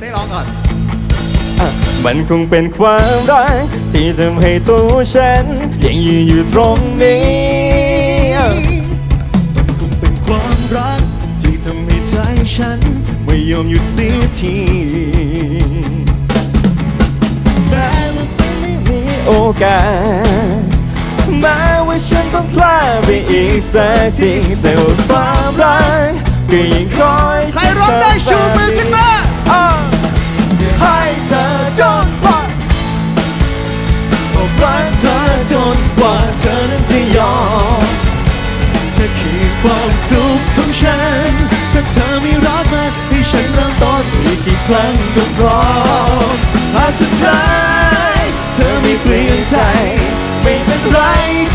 ได้ร้องก่อน มันคงเป็นความรักที่ทำให้ตัวฉัน ยังยืนอยู่ตรงนี้ มันคงเป็นความรักที่ทำให้ใจฉัน ไม่ยอมหยุดเสียทีแม้ว่ามันไม่มีโอกาสแม้ว่าฉันต้องพลาดไปอีกสักทีแต่ว่าความรักก็ยังคอ จนกว่าเธอนั้นจะยอมเธอคือความสุขของฉัน ถ้าเธอไม่รักมาให้ฉันเริ่มต้นอีกกี่ครั้งก็พร้อมหากสุดท้ายเธอไม่เปลี่ยนใจ ไม่เป็นไร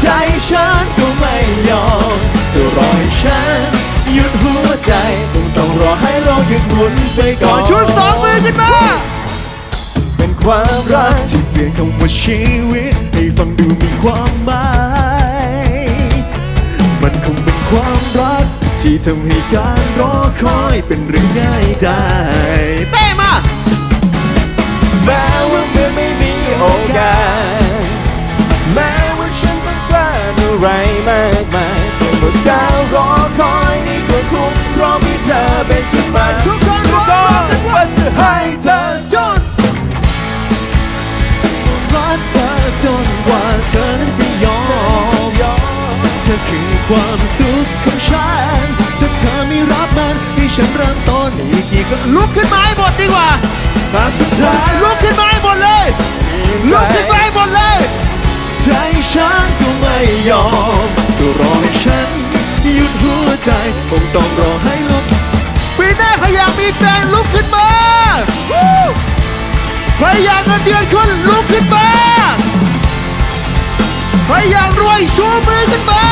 ใจฉันก็ไม่ยอมจะรอให้ฉันหยุดหัวใจคงต้องรอให้โลกหยุดหมุนไปก่อนชุดสองมือขึ้นมา เป็นความรักที่เปลี่ยนคำว่าชีวิต ให้ฟังดูมีความหมาย มันคงเป็นความรัก ที่ทำให้การรอคอยเป็นเรื่องง่ายได้เต้มา แม้ว่าเมื่อไม่มีโอกาส แม้ว่าฉันต้องพลาดอะไรมากมายแต่ว่าการรอคอยนี่ก็คุ้มเพราะมีเธอเป็นจุดหมายทุกคนร้องก็กันว่าว่าจะให้ นกว่าเธอนั้นจะยอม เธอคือความสุขของฉันถ้าเธอไม่รับมันให้ฉันเริ่มต้นอีกกี่ก็ลุกขึ้นมาให้หมดดีกว่าครั้งสุดท้ายลุกขึ้นมาให้หมดเลย ลุกขึ้นมาให้หมดเลย ใจฉันก็ไม่ยอมก็รอให้ฉันหยุดหัวใจคงต้องรอให้ลบปีหน้าใครอยากมีแฟนลุกขึ้นมาวู้ใครอยากเงินเดือนขึ้นลุกขึ้นมา ชูมือขึ้นมา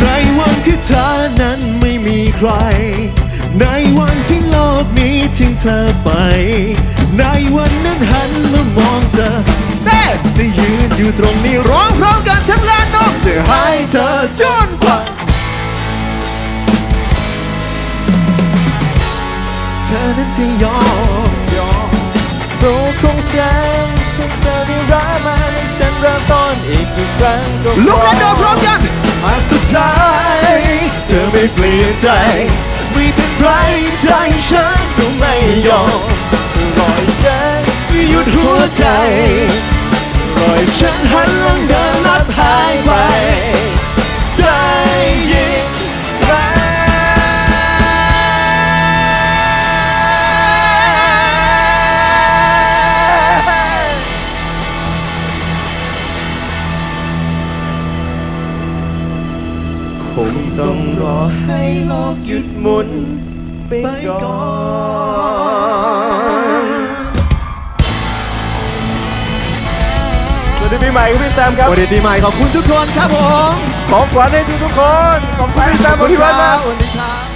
ในวันที่เธอนั้นไม่มีใคร ในวันที่โลกนี้ทิ้งเธอไป ในวันนั้นหันมามองเธอเต้จะยืนอยู่ตรงนี้ร้องพร้อมกันทั้งลานนกจะให้เธอจนกว่าเธอนั้นจะยอมยอมสุขของฉัน รักมาให้ฉันเริ่มต้นอีกหนึ่งครั้งก็ลุกและเดินพร้อมกันหากสุดท้ายเธอไม่เปลี่ยนใจ ไม่เป็นไรใจฉันก็ไม่ยอมรอยฉันหยุดหัวใจ งต้องรอให้โลกหยุดหมุนไปก่อนสวัสดีปีใหม่ครับพี่แซมครับ สวัสดีปีใหม่ขอบคุณทุกคนครับผม ของขวัญให้ทุกๆคนขอบคุณพี่แซมอภิวัฒน์นะสวัสดีครับ